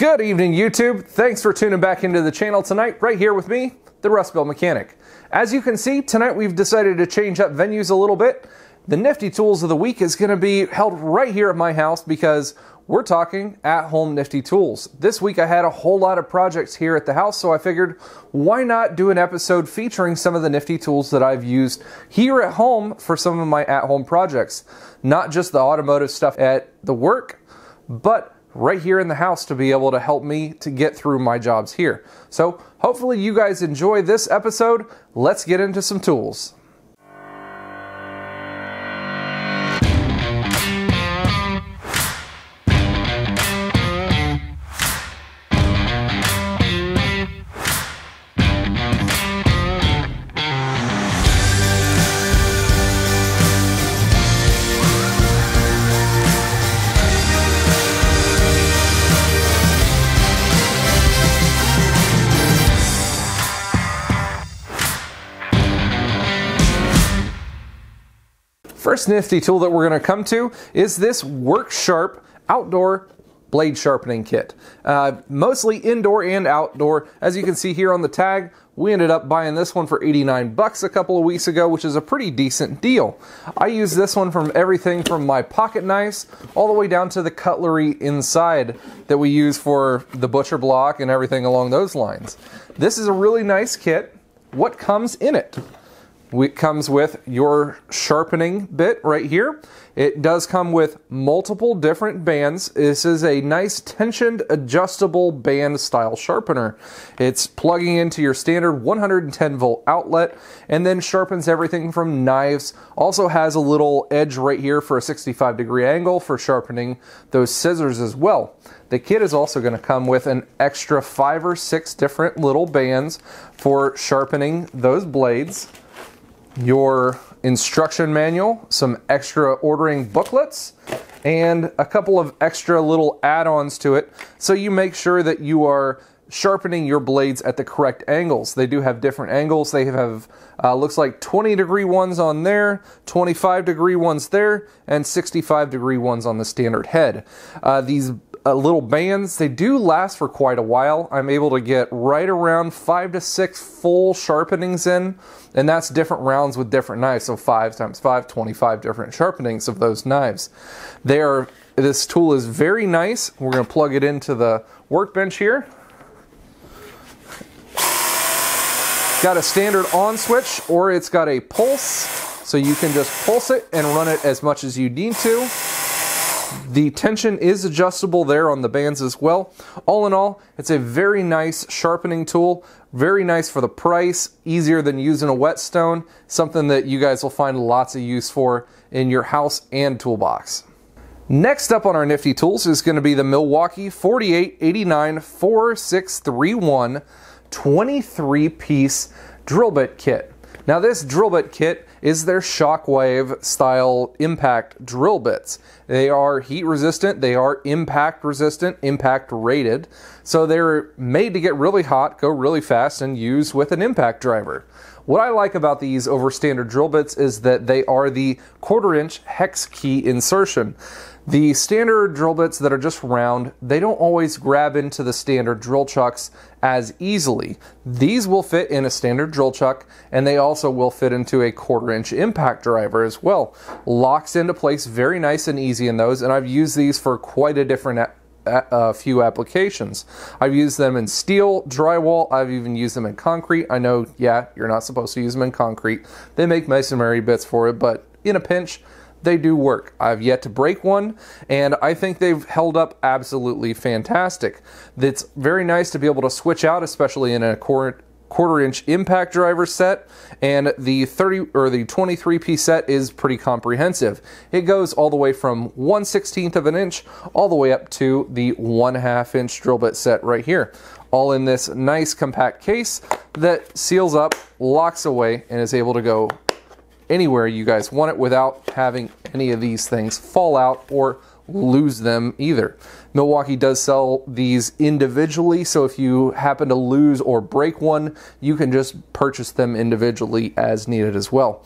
Good evening, YouTube. Thanks for tuning back into the channel tonight, right here with me, the Rust Belt Mechanic. As you can see, tonight we've decided to change up venues a little bit. The Nifty Tools of the Week is going to be held right here at my house because we're talking at home Nifty Tools. This week I had a whole lot of projects here at the house, so I figured why not do an episode featuring some of the Nifty tools that I've used here at home for some of my at home projects. Not just the automotive stuff at the work, but right here in the house to be able to help me to get through my jobs here. So hopefully you guys enjoy this episode. Let's get into some tools. First nifty tool that we're going to come to is this Work Sharp Outdoor Blade Sharpening Kit. Uh, mostly indoor and outdoor. As you can see here on the tag, we ended up buying this one for 89 bucks a couple of weeks ago, which is a pretty decent deal. I use this one from everything from my pocket knives all the way down to the cutlery inside that we use for the butcher block and everything along those lines. This is a really nice kit. What comes in it? It comes with your sharpening bit right here. It does come with multiple different bands. This is a nice tensioned adjustable band style sharpener. It's plugging into your standard 110 volt outlet and then sharpens everything from knives. Also has a little edge right here for a 65 degree angle for sharpening those scissors as well. The kit is also going to come with an extra five or six different little bands for sharpening those blades your instruction manual, some extra ordering booklets, and a couple of extra little add-ons to it so you make sure that you are sharpening your blades at the correct angles. They do have different angles. They have, uh, looks like 20 degree ones on there, 25 degree ones there, and 65 degree ones on the standard head. Uh, these uh, little bands, they do last for quite a while. I'm able to get right around five to six full sharpenings in, and that's different rounds with different knives. So five times five, 25 different sharpenings of those knives. They are, this tool is very nice. We're gonna plug it into the workbench here. Got a standard on switch or it's got a pulse. So you can just pulse it and run it as much as you need to. The tension is adjustable there on the bands as well. All in all, it's a very nice sharpening tool. Very nice for the price, easier than using a whetstone, something that you guys will find lots of use for in your house and toolbox. Next up on our nifty tools is going to be the Milwaukee 4889 4631 23 piece drill bit kit. Now this drill bit kit is their shockwave style impact drill bits. They are heat resistant, they are impact resistant, impact rated. So they're made to get really hot, go really fast and use with an impact driver. What I like about these over standard drill bits is that they are the quarter inch hex key insertion. The standard drill bits that are just round, they don't always grab into the standard drill chucks as easily. These will fit in a standard drill chuck and they also will fit into a quarter inch impact driver as well. Locks into place very nice and easy in those and I've used these for quite a different a few applications. I've used them in steel, drywall, I've even used them in concrete. I know, yeah, you're not supposed to use them in concrete. They make masonry bits for it, but in a pinch, they do work. I've yet to break one, and I think they've held up absolutely fantastic. It's very nice to be able to switch out, especially in a quarter, inch impact driver set and the 30 or the 23 piece set is pretty comprehensive. It goes all the way from 1 16th of an inch all the way up to the 1 half inch drill bit set right here. All in this nice compact case that seals up locks away and is able to go anywhere you guys want it without having any of these things fall out or lose them either. Milwaukee does sell these individually, so if you happen to lose or break one, you can just purchase them individually as needed as well.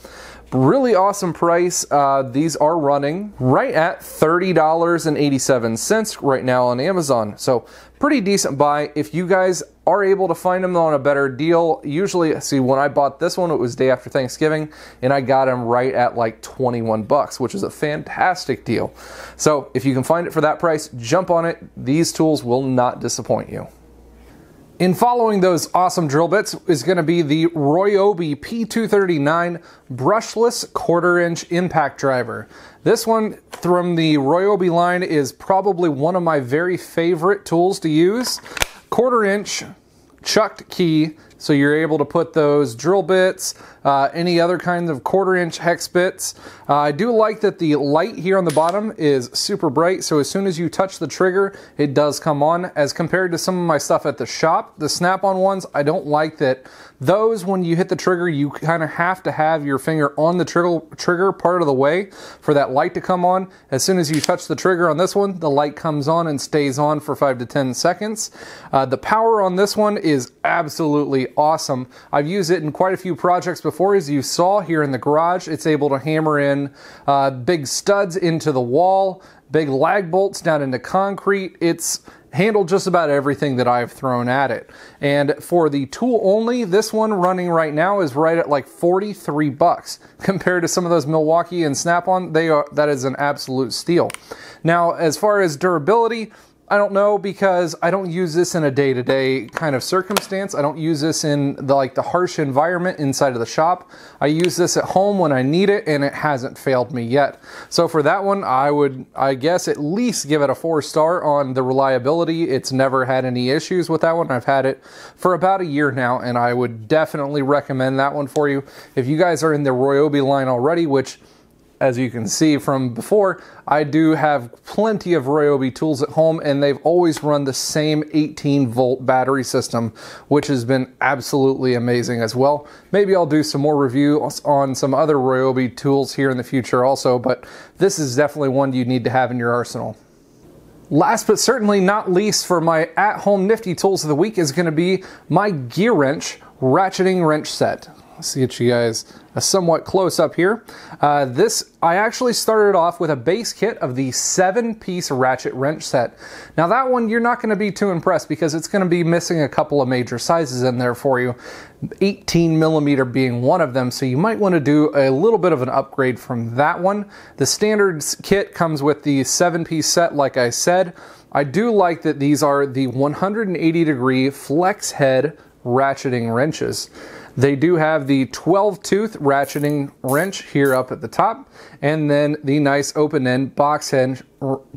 Really awesome price. Uh, these are running right at $30.87 right now on Amazon. So pretty decent buy. If you guys are able to find them on a better deal, usually, see, when I bought this one, it was day after Thanksgiving, and I got them right at like 21 bucks, which is a fantastic deal. So if you can find it for that price, jump on it. These tools will not disappoint you. In following those awesome drill bits is going to be the Ryobi P239 brushless quarter inch impact driver. This one from the Ryobi line is probably one of my very favorite tools to use. Quarter inch chucked key so you're able to put those drill bits, uh, any other kinds of quarter inch hex bits. Uh, I do like that the light here on the bottom is super bright, so as soon as you touch the trigger, it does come on. As compared to some of my stuff at the shop, the snap-on ones, I don't like that those, when you hit the trigger, you kind of have to have your finger on the trigger, trigger part of the way for that light to come on. As soon as you touch the trigger on this one, the light comes on and stays on for 5 to 10 seconds. Uh, the power on this one is absolutely awesome. I've used it in quite a few projects before. As you saw here in the garage, it's able to hammer in uh, big studs into the wall, big lag bolts down into concrete. It's handled just about everything that I've thrown at it. And for the tool only, this one running right now is right at like 43 bucks compared to some of those Milwaukee and Snap-on. They are that is an absolute steal. Now, as far as durability, I don't know because I don't use this in a day-to-day kind of circumstance. I don't use this in the like the harsh environment inside of the shop. I use this at home when I need it and it hasn't failed me yet. So for that one, I would I guess at least give it a 4 star on the reliability. It's never had any issues with that one. I've had it for about a year now and I would definitely recommend that one for you. If you guys are in the Ryobi line already, which as you can see from before, I do have plenty of Ryobi tools at home and they've always run the same 18 volt battery system, which has been absolutely amazing as well. Maybe I'll do some more reviews on some other Ryobi tools here in the future also, but this is definitely one you need to have in your arsenal. Last but certainly not least for my at-home nifty tools of the week is going to be my GearWrench ratcheting wrench set. Let's you guys a somewhat close up here. Uh, this, I actually started off with a base kit of the seven piece ratchet wrench set. Now that one, you're not gonna be too impressed because it's gonna be missing a couple of major sizes in there for you. 18 millimeter being one of them, so you might wanna do a little bit of an upgrade from that one. The standard kit comes with the seven piece set, like I said. I do like that these are the 180 degree flex head ratcheting wrenches. They do have the 12 tooth ratcheting wrench here up at the top, and then the nice open end box end,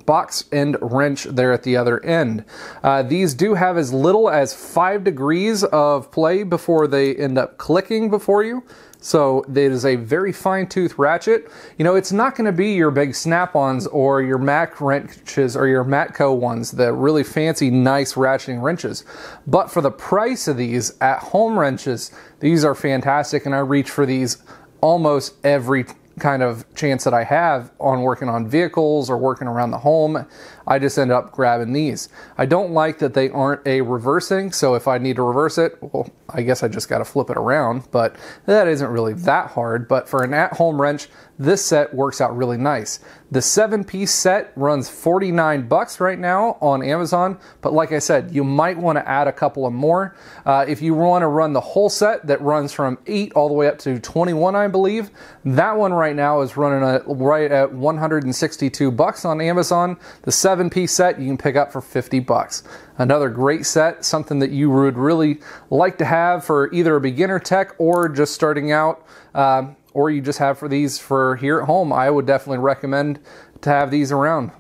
box end wrench there at the other end. Uh, these do have as little as five degrees of play before they end up clicking before you. So it is a very fine tooth ratchet. You know, it's not going to be your big snap-ons or your Mac wrenches or your Matco ones, the really fancy, nice ratcheting wrenches. But for the price of these at-home wrenches, these are fantastic, and I reach for these almost every kind of chance that I have on working on vehicles or working around the home, I just end up grabbing these. I don't like that they aren't a reversing, so if I need to reverse it, well, I guess I just got to flip it around, but that isn't really that hard. But for an at-home wrench, this set works out really nice. The seven piece set runs 49 bucks right now on Amazon, but like I said, you might want to add a couple of more. Uh, if you want to run the whole set that runs from 8 all the way up to 21, I believe, that one right now is running a, right at 162 bucks on Amazon. The seven piece set you can pick up for 50 bucks. Another great set, something that you would really like to have for either a beginner tech or just starting out. Uh, or you just have for these for here at home, I would definitely recommend to have these around.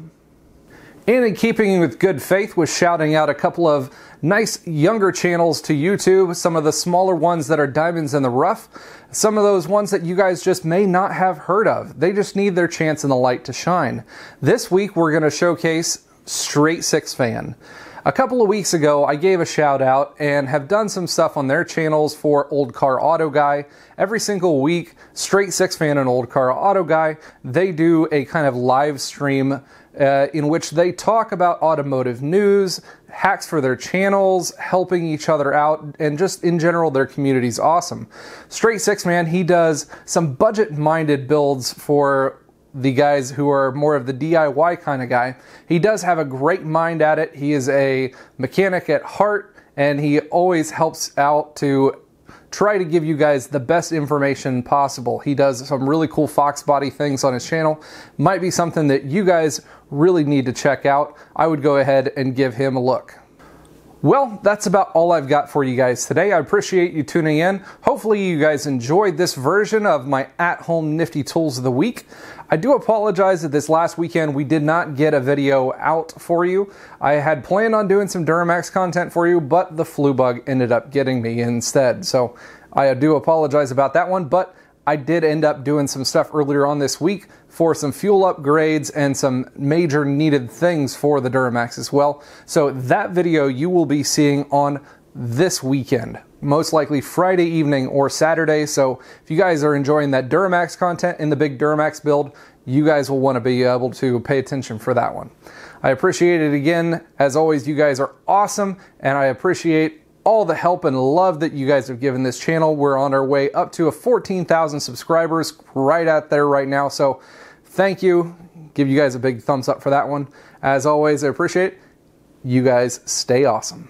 And in keeping with good faith, was shouting out a couple of nice younger channels to YouTube, some of the smaller ones that are diamonds in the rough, some of those ones that you guys just may not have heard of. They just need their chance in the light to shine. This week, we're going to showcase Straight Six Fan. A couple of weeks ago, I gave a shout out and have done some stuff on their channels for Old Car Auto Guy. Every single week, Straight Six Fan and Old Car Auto Guy, they do a kind of live stream uh, in which they talk about automotive news, hacks for their channels, helping each other out, and just in general, their community's awesome. Straight Six Man, he does some budget minded builds for the guys who are more of the DIY kind of guy. He does have a great mind at it. He is a mechanic at heart, and he always helps out to try to give you guys the best information possible. He does some really cool Fox body things on his channel. Might be something that you guys really need to check out. I would go ahead and give him a look. Well, that's about all I've got for you guys today. I appreciate you tuning in. Hopefully, you guys enjoyed this version of my at home nifty tools of the week. I do apologize that this last weekend we did not get a video out for you. I had planned on doing some Duramax content for you, but the flu bug ended up getting me instead. So I do apologize about that one, but I did end up doing some stuff earlier on this week for some fuel upgrades and some major needed things for the Duramax as well. So that video you will be seeing on this weekend, most likely Friday evening or Saturday. So if you guys are enjoying that Duramax content in the big Duramax build, you guys will want to be able to pay attention for that one. I appreciate it again. As always, you guys are awesome, and I appreciate all the help and love that you guys have given this channel. We're on our way up to a 14,000 subscribers right out there right now. So thank you. Give you guys a big thumbs up for that one. As always, I appreciate it. You guys stay awesome.